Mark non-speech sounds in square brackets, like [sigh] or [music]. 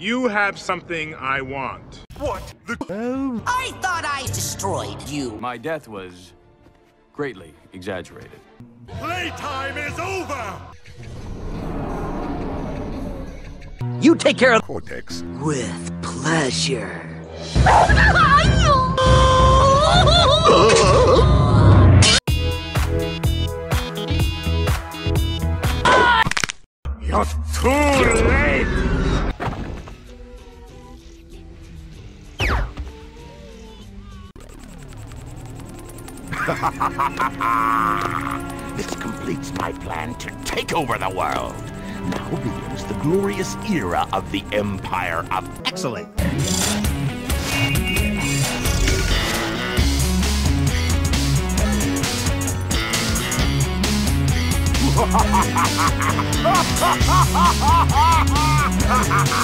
You have something I want. What? The oh. I thought I destroyed you. My death was greatly exaggerated. playtime is over! You take care of Cortex. with pleasure. You're too late! [laughs] This completes my plan to take over the world. Now begins the glorious era of the Empire of Excellence. [laughs]